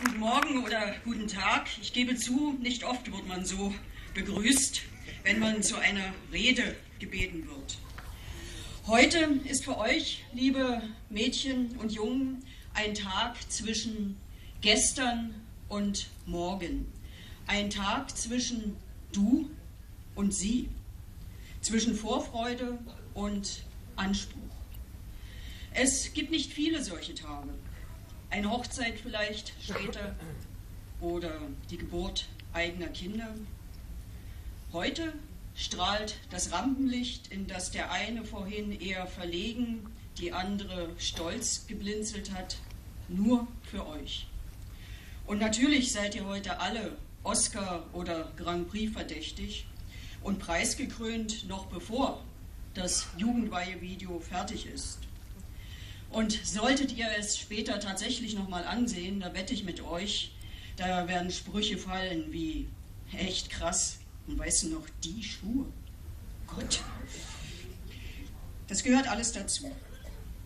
Guten Morgen oder guten Tag. Ich gebe zu, nicht oft wird man so begrüßt, wenn man zu einer Rede gebeten wird. Heute ist für euch, liebe Mädchen und Jungen, ein Tag zwischen gestern und morgen. Ein Tag zwischen du und sie, zwischen Vorfreude und Anspruch. Es gibt nicht viele solche Tage. Eine Hochzeit vielleicht später oder die Geburt eigener Kinder. Heute strahlt das Rampenlicht, in das der eine vorhin eher verlegen, die andere stolz geblinzelt hat, nur für euch. Und natürlich seid ihr heute alle Oscar oder Grand Prix verdächtig und preisgekrönt noch bevor das Jugendweihe-Video fertig ist. Und solltet ihr es später tatsächlich nochmal ansehen, da wette ich mit euch, da werden Sprüche fallen wie echt krass. Und weißt du noch, die Schuhe? Gott. Das gehört alles dazu.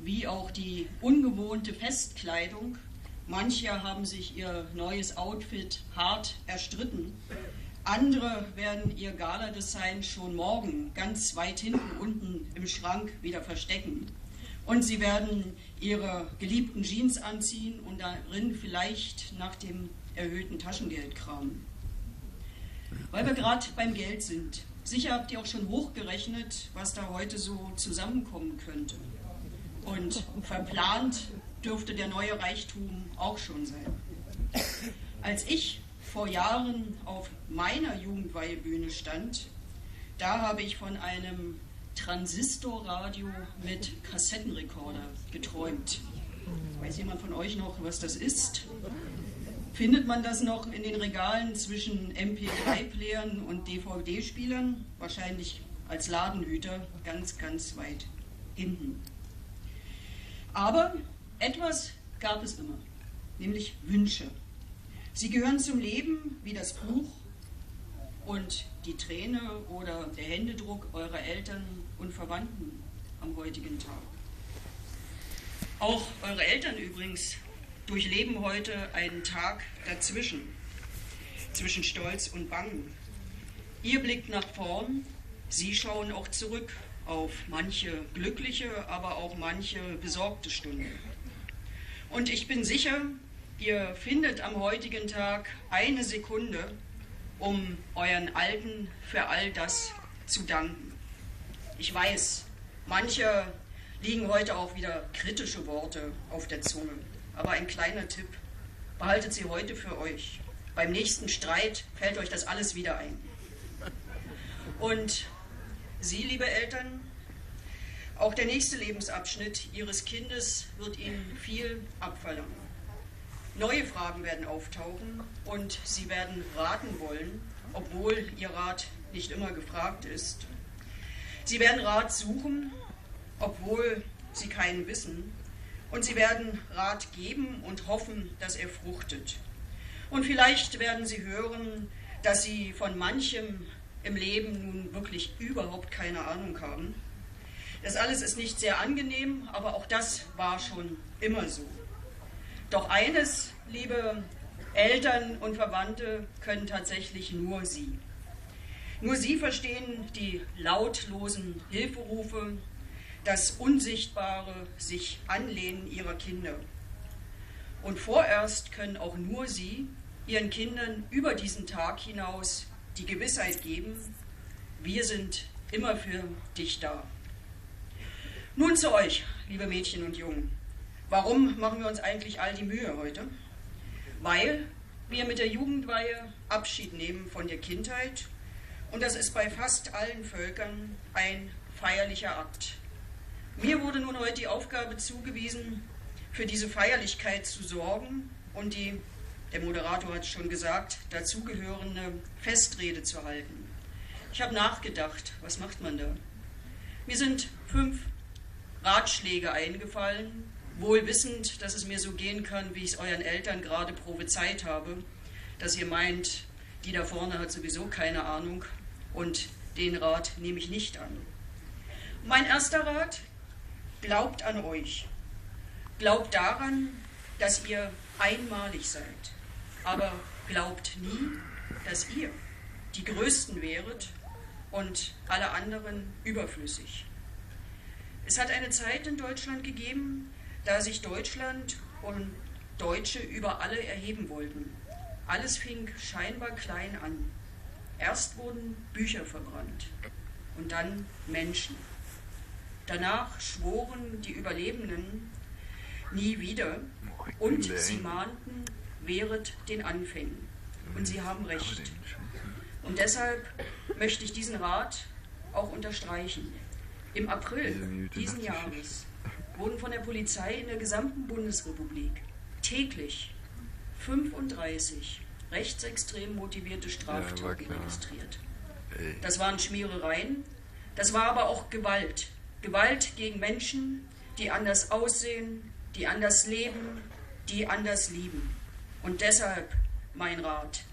Wie auch die ungewohnte Festkleidung. Manche haben sich ihr neues Outfit hart erstritten. Andere werden ihr Gala-Design schon morgen ganz weit hinten unten im Schrank wieder verstecken. Und sie werden ihre geliebten Jeans anziehen und darin vielleicht nach dem erhöhten Taschengeld kramen. Weil wir gerade beim Geld sind. Sicher habt ihr auch schon hochgerechnet, was da heute so zusammenkommen könnte. Und verplant dürfte der neue Reichtum auch schon sein. Als ich vor Jahren auf meiner Jugendweihebühne stand, da habe ich von einem Transistorradio mit Kassettenrekorder geträumt. Weiß jemand von euch noch, was das ist? Findet man das noch in den Regalen zwischen MP3-Playern und DVD-Spielern? Wahrscheinlich als Ladenhüter ganz, ganz weit hinten. Aber etwas gab es immer, nämlich Wünsche. Sie gehören zum Leben wie das Buch und die Träne oder der Händedruck eurer Eltern und Verwandten am heutigen Tag. Auch eure Eltern übrigens durchleben heute einen Tag dazwischen, zwischen Stolz und Bangen. Ihr blickt nach vorn, sie schauen auch zurück auf manche glückliche, aber auch manche besorgte Stunde. Und ich bin sicher, ihr findet am heutigen Tag eine Sekunde, um euren Alten für all das zu danken. Ich weiß, manche liegen heute auch wieder kritische Worte auf der Zunge. Aber ein kleiner Tipp, behaltet sie heute für euch. Beim nächsten Streit fällt euch das alles wieder ein. Und Sie, liebe Eltern, auch der nächste Lebensabschnitt Ihres Kindes wird Ihnen viel abverlangen. Neue Fragen werden auftauchen und Sie werden raten wollen, obwohl Ihr Rat nicht immer gefragt ist. Sie werden Rat suchen, obwohl Sie keinen wissen. Und Sie werden Rat geben und hoffen, dass er fruchtet. Und vielleicht werden Sie hören, dass Sie von manchem im Leben nun wirklich überhaupt keine Ahnung haben. Das alles ist nicht sehr angenehm, aber auch das war schon immer so. Doch eines, liebe Eltern und Verwandte, können tatsächlich nur Sie. Nur Sie verstehen die lautlosen Hilferufe, das unsichtbare sich anlehnen ihrer Kinder. Und vorerst können auch nur Sie Ihren Kindern über diesen Tag hinaus die Gewissheit geben, wir sind immer für dich da. Nun zu euch, liebe Mädchen und Jungen. Warum machen wir uns eigentlich all die Mühe heute? Weil wir mit der Jugendweihe Abschied nehmen von der Kindheit und das ist bei fast allen Völkern ein feierlicher Akt. Mir wurde nun heute die Aufgabe zugewiesen, für diese Feierlichkeit zu sorgen und die, der Moderator hat es schon gesagt, dazugehörende Festrede zu halten. Ich habe nachgedacht, was macht man da? Mir sind fünf Ratschläge eingefallen, wohl wissend, dass es mir so gehen kann, wie ich es euren Eltern gerade prophezeit habe, dass ihr meint, die da vorne hat sowieso keine Ahnung und den Rat nehme ich nicht an. Mein erster Rat, glaubt an euch. Glaubt daran, dass ihr einmalig seid. Aber glaubt nie, dass ihr die Größten wäret und alle anderen überflüssig. Es hat eine Zeit in Deutschland gegeben, da sich Deutschland und Deutsche über alle erheben wollten. Alles fing scheinbar klein an. Erst wurden Bücher verbrannt und dann Menschen. Danach schworen die Überlebenden nie wieder und sie mahnten, wehret den Anfängen. Und sie haben recht. Und deshalb möchte ich diesen Rat auch unterstreichen. Im April diesen Jahres wurden von der Polizei in der gesamten Bundesrepublik täglich 35 rechtsextrem motivierte Straftaten registriert. Das waren Schmierereien, das war aber auch Gewalt. Gewalt gegen Menschen, die anders aussehen, die anders leben, die anders lieben. Und deshalb mein Rat,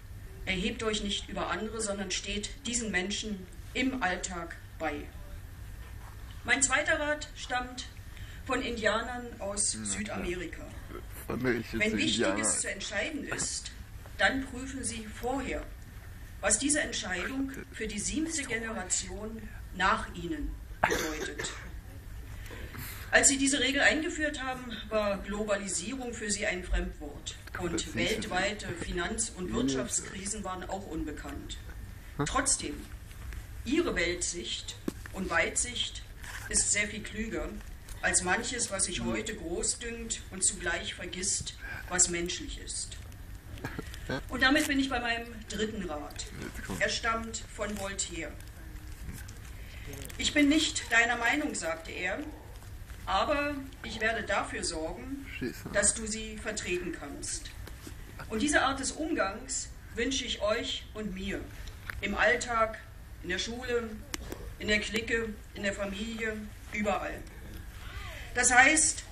erhebt euch nicht über andere, sondern steht diesen Menschen im Alltag bei. Mein zweiter Rat stammt von Indianern aus Südamerika. Wenn Wichtiges zu entscheiden ist, dann prüfen Sie vorher, was diese Entscheidung für die siebte Generation nach Ihnen bedeutet. Als Sie diese Regel eingeführt haben, war Globalisierung für Sie ein Fremdwort und weltweite Finanz- und Wirtschaftskrisen waren auch unbekannt. Trotzdem, Ihre Weltsicht und Weitsicht ist sehr viel klüger als manches, was sich heute groß dünkt und zugleich vergisst, was menschlich ist. Und damit bin ich bei meinem dritten Rat. Er stammt von Voltaire. Ich bin nicht deiner Meinung, sagte er, aber ich werde dafür sorgen, dass du sie vertreten kannst. Und diese Art des Umgangs wünsche ich euch und mir im Alltag, in der Schule, in der Clique, in der Familie, überall. Das heißt,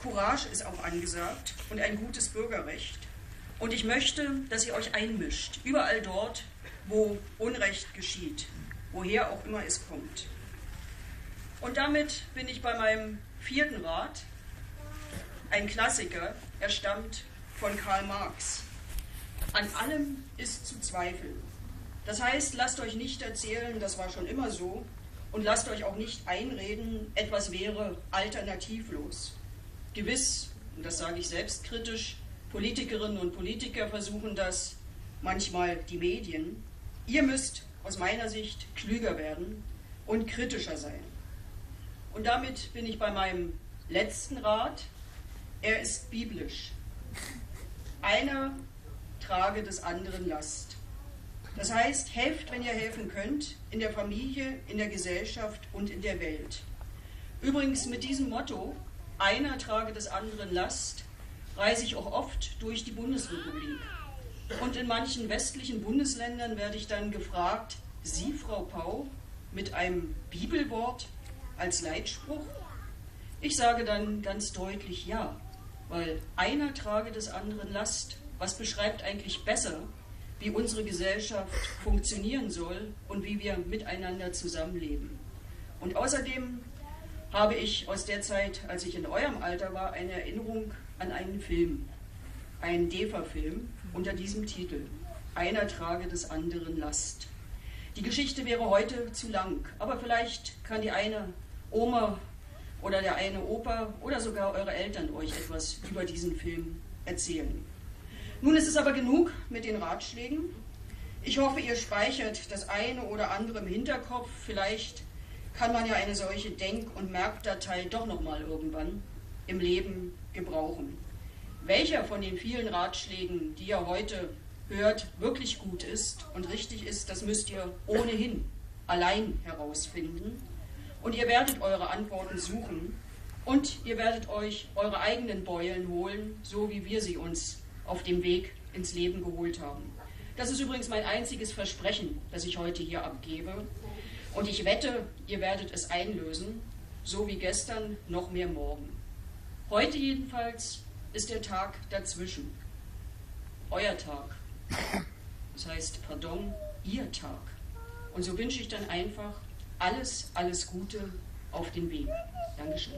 Courage ist auch angesagt und ein gutes Bürgerrecht. Und ich möchte, dass ihr euch einmischt, überall dort, wo Unrecht geschieht, woher auch immer es kommt. Und damit bin ich bei meinem vierten Rat, ein Klassiker, er stammt von Karl Marx. An allem ist zu zweifeln. Das heißt, lasst euch nicht erzählen, das war schon immer so, und lasst euch auch nicht einreden, etwas wäre alternativlos. Gewiss, und das sage ich selbstkritisch, Politikerinnen und Politiker versuchen das, manchmal die Medien. Ihr müsst aus meiner Sicht klüger werden und kritischer sein. Und damit bin ich bei meinem letzten Rat. Er ist biblisch. Einer trage des anderen Last. Das heißt, helft, wenn ihr helfen könnt, in der Familie, in der Gesellschaft und in der Welt. Übrigens mit diesem Motto, einer trage des anderen Last, reise ich auch oft durch die Bundesrepublik. Und in manchen westlichen Bundesländern werde ich dann gefragt, Sie, Frau Pau, mit einem Bibelwort als Leitspruch? Ich sage dann ganz deutlich ja, weil einer trage des anderen Last. Was beschreibt eigentlich besser, wie unsere Gesellschaft funktionieren soll und wie wir miteinander zusammenleben? Und außerdem habe ich aus der Zeit, als ich in eurem Alter war, eine Erinnerung an einen Film, einen DEFA-Film unter diesem Titel. Einer trage des anderen Last. Die Geschichte wäre heute zu lang, aber vielleicht kann die eine Oma oder der eine Opa oder sogar eure Eltern euch etwas über diesen Film erzählen. Nun ist es aber genug mit den Ratschlägen. Ich hoffe, ihr speichert das eine oder andere im Hinterkopf. Vielleicht kann man ja eine solche Denk- und Merkdatei doch noch mal irgendwann im Leben gebrauchen. Welcher von den vielen Ratschlägen, die ihr heute hört, wirklich gut ist und richtig ist, das müsst ihr ohnehin allein herausfinden. Und ihr werdet eure Antworten suchen und ihr werdet euch eure eigenen Beulen holen, so wie wir sie uns auf dem Weg ins Leben geholt haben. Das ist übrigens mein einziges Versprechen, das ich heute hier abgebe. Und ich wette, ihr werdet es einlösen, so wie gestern, noch mehr morgen. Heute jedenfalls ist der Tag dazwischen. Euer Tag. Das heißt, pardon, ihr Tag. Und so wünsche ich dann einfach alles, alles Gute auf den Weg. Dankeschön.